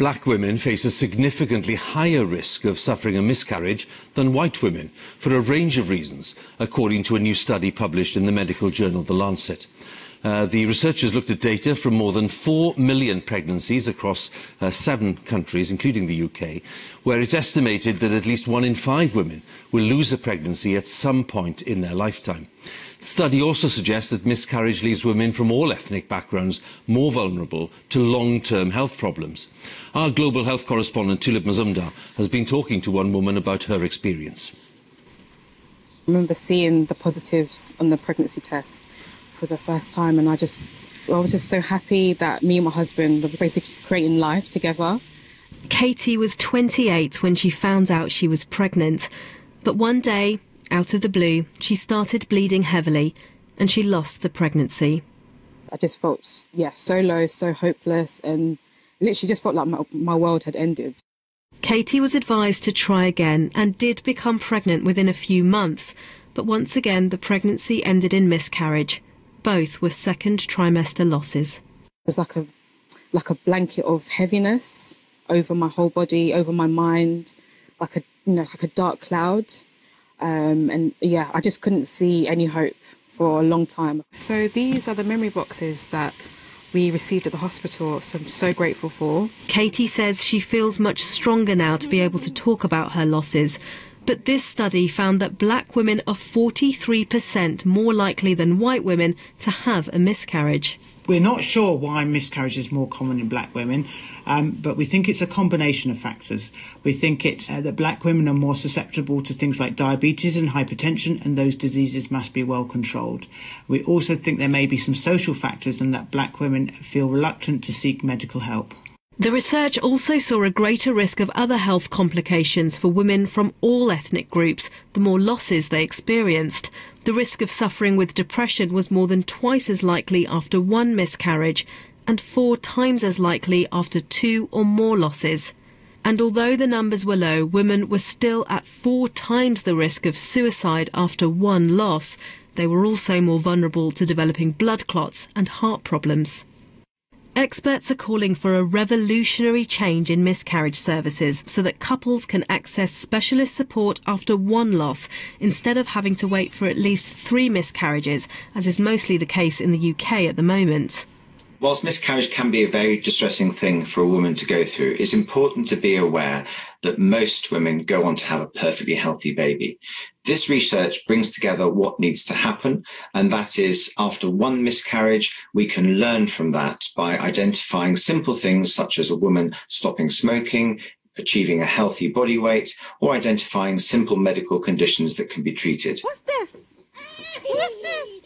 Black women face a significantly higher risk of suffering a miscarriage than white women for a range of reasons, according to a new study published in the medical journal The Lancet. Uh, the researchers looked at data from more than 4 million pregnancies across uh, seven countries, including the UK, where it's estimated that at least one in five women will lose a pregnancy at some point in their lifetime. The study also suggests that miscarriage leaves women from all ethnic backgrounds more vulnerable to long-term health problems. Our global health correspondent, Tulip Mazumdar, has been talking to one woman about her experience. I remember seeing the positives on the pregnancy test for the first time, and I just, I was just so happy that me and my husband were basically creating life together. Katie was 28 when she found out she was pregnant, but one day out of the blue, she started bleeding heavily and she lost the pregnancy. I just felt, yeah, so low, so hopeless, and literally just felt like my, my world had ended. Katie was advised to try again and did become pregnant within a few months, but once again the pregnancy ended in miscarriage. Both were second trimester losses. It was like a like a blanket of heaviness over my whole body, over my mind, like a you know like a dark cloud. Um, and yeah, I just couldn't see any hope for a long time. So these are the memory boxes that we received at the hospital, so I'm so grateful for. Katie says she feels much stronger now to be able to talk about her losses. But this study found that black women are 43% more likely than white women to have a miscarriage. We're not sure why miscarriage is more common in black women, um, but we think it's a combination of factors. We think it's uh, that black women are more susceptible to things like diabetes and hypertension, and those diseases must be well controlled. We also think there may be some social factors, and that black women feel reluctant to seek medical help. The research also saw a greater risk of other health complications for women from all ethnic groups the more losses they experienced. The risk of suffering with depression was more than twice as likely after one miscarriage and four times as likely after two or more losses. And although the numbers were low, women were still at four times the risk of suicide after one loss. They were also more vulnerable to developing blood clots and heart problems. Experts are calling for a revolutionary change in miscarriage services so that couples can access specialist support after one loss instead of having to wait for at least three miscarriages, as is mostly the case in the UK at the moment. Whilst miscarriage can be a very distressing thing for a woman to go through, it's important to be aware that most women go on to have a perfectly healthy baby. This research brings together what needs to happen, and that is after one miscarriage, we can learn from that by identifying simple things such as a woman stopping smoking, achieving a healthy body weight, or identifying simple medical conditions that can be treated. What's this? What's this?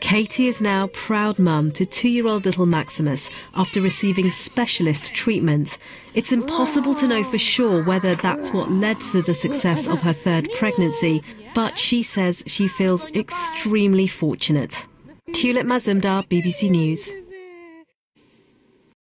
Katie is now proud mum to two year old little Maximus after receiving specialist treatment. It's impossible to know for sure whether that's what led to the success of her third pregnancy, but she says she feels extremely fortunate. Tulip Mazumdar, BBC News.